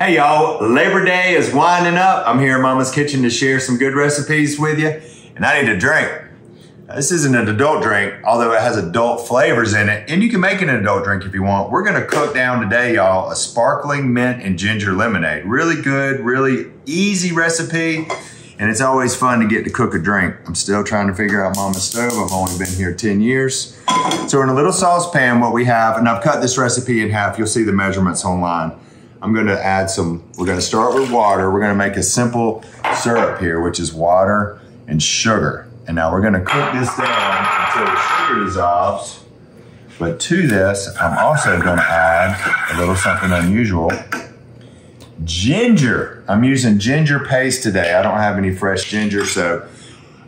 Hey y'all, Labor Day is winding up. I'm here at Mama's Kitchen to share some good recipes with you, and I need a drink. This isn't an adult drink, although it has adult flavors in it, and you can make an adult drink if you want. We're gonna cook down today, y'all, a sparkling mint and ginger lemonade. Really good, really easy recipe, and it's always fun to get to cook a drink. I'm still trying to figure out Mama's stove. I've only been here 10 years. So in a little saucepan, what we have, and I've cut this recipe in half, you'll see the measurements online. I'm gonna add some, we're gonna start with water. We're gonna make a simple syrup here, which is water and sugar. And now we're gonna cook this down until the sugar dissolves. But to this, I'm also gonna add a little something unusual. Ginger. I'm using ginger paste today. I don't have any fresh ginger, so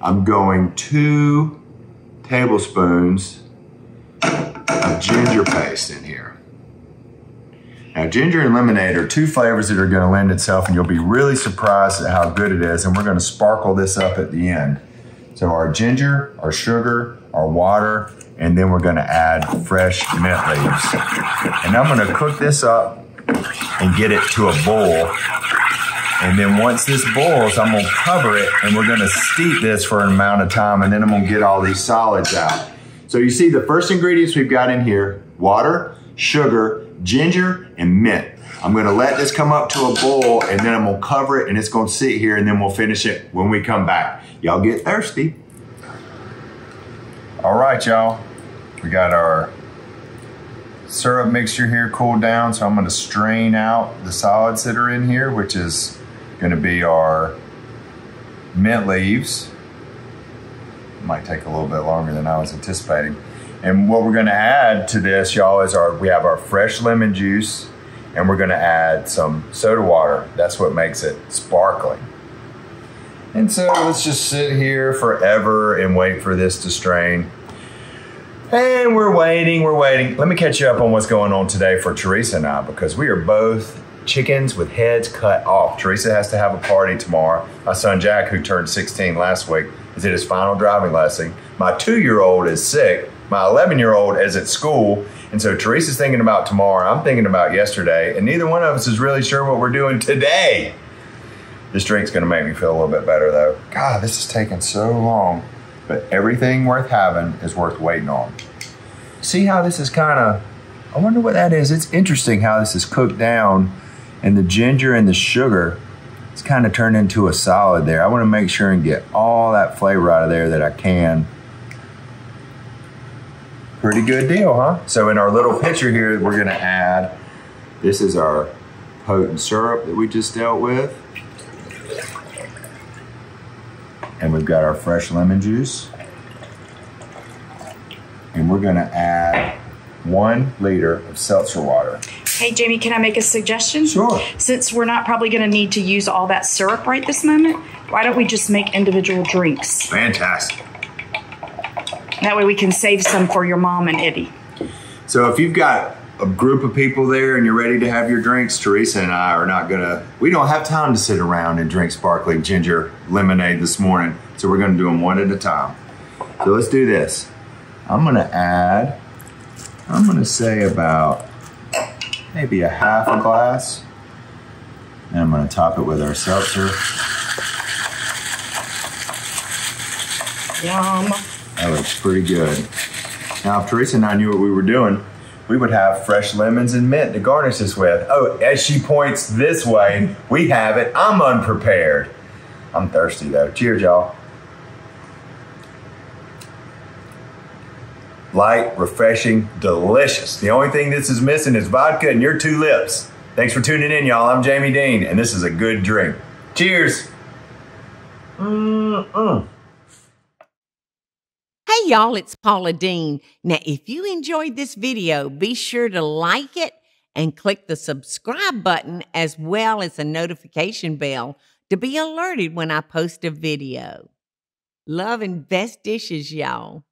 I'm going two tablespoons of ginger paste in here. Now, ginger and lemonade are two flavors that are going to lend itself, and you'll be really surprised at how good it is. And we're going to sparkle this up at the end. So our ginger, our sugar, our water, and then we're going to add fresh mint leaves. And I'm going to cook this up and get it to a boil. And then once this boils, I'm going to cover it, and we're going to steep this for an amount of time, and then I'm going to get all these solids out. So you see the first ingredients we've got in here, water, sugar, ginger, and mint. I'm gonna let this come up to a boil and then I'm gonna cover it and it's gonna sit here and then we'll finish it when we come back. Y'all get thirsty. All right, y'all. We got our syrup mixture here cooled down. So I'm gonna strain out the solids that are in here, which is gonna be our mint leaves. Might take a little bit longer than I was anticipating. And what we're gonna add to this, y'all, is our, we have our fresh lemon juice and we're gonna add some soda water. That's what makes it sparkling. And so let's just sit here forever and wait for this to strain. And we're waiting, we're waiting. Let me catch you up on what's going on today for Teresa and I because we are both chickens with heads cut off. Teresa has to have a party tomorrow. My son Jack, who turned 16 last week, is at his final driving lesson. My two year old is sick. My 11 year old is at school. And so Teresa's thinking about tomorrow. I'm thinking about yesterday. And neither one of us is really sure what we're doing today. This drink's gonna make me feel a little bit better though. God, this is taking so long. But everything worth having is worth waiting on. See how this is kind of, I wonder what that is. It's interesting how this is cooked down and the ginger and the sugar, it's kind of turned into a solid there. I wanna make sure and get all that flavor out of there that I can. Pretty good deal, huh? So in our little pitcher here, we're gonna add, this is our potent syrup that we just dealt with. And we've got our fresh lemon juice. And we're gonna add one liter of seltzer water. Hey, Jamie, can I make a suggestion? Sure. Since we're not probably going to need to use all that syrup right this moment, why don't we just make individual drinks? Fantastic. That way we can save some for your mom and Eddie. So if you've got a group of people there and you're ready to have your drinks, Teresa and I are not gonna, we don't have time to sit around and drink sparkling ginger lemonade this morning. So we're gonna do them one at a time. So let's do this. I'm gonna add, I'm gonna say about maybe a half a glass. And I'm gonna top it with our seltzer. Yum. That looks pretty good. Now, if Teresa and I knew what we were doing, we would have fresh lemons and mint to garnish this with. Oh, as she points this way, we have it. I'm unprepared. I'm thirsty though. Cheers, y'all. Light, refreshing, delicious. The only thing this is missing is vodka and your two lips. Thanks for tuning in, y'all. I'm Jamie Deen, and this is a good drink. Cheers. Mm-mm. Y'all, it's Paula Deen. Now, if you enjoyed this video, be sure to like it and click the subscribe button as well as the notification bell to be alerted when I post a video. Love and best dishes, y'all.